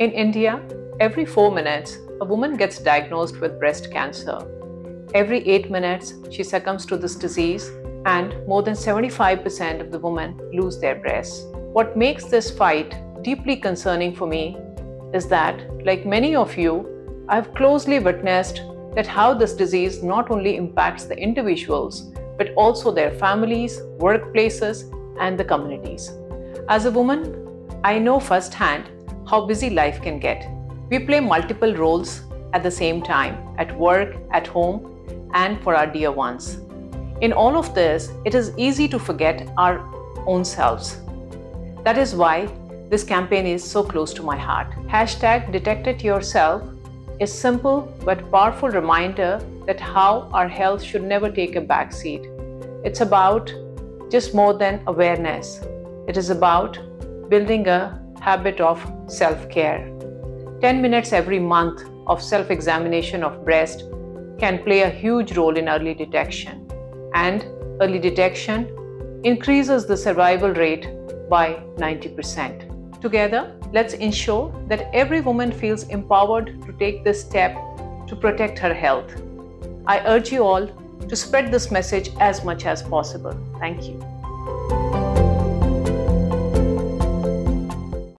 In India, every four minutes, a woman gets diagnosed with breast cancer. Every eight minutes, she succumbs to this disease, and more than 75% of the women lose their breasts. What makes this fight deeply concerning for me is that, like many of you, I've closely witnessed that how this disease not only impacts the individuals, but also their families, workplaces, and the communities. As a woman, I know firsthand how busy life can get. We play multiple roles at the same time at work, at home, and for our dear ones. In all of this, it is easy to forget our own selves. That is why this campaign is so close to my heart. Hashtag Detect It Yourself is simple but powerful reminder that how our health should never take a backseat. It's about just more than awareness. It is about building a habit of self-care. 10 minutes every month of self-examination of breast can play a huge role in early detection. And early detection increases the survival rate by 90%. Together, let's ensure that every woman feels empowered to take this step to protect her health. I urge you all to spread this message as much as possible. Thank you.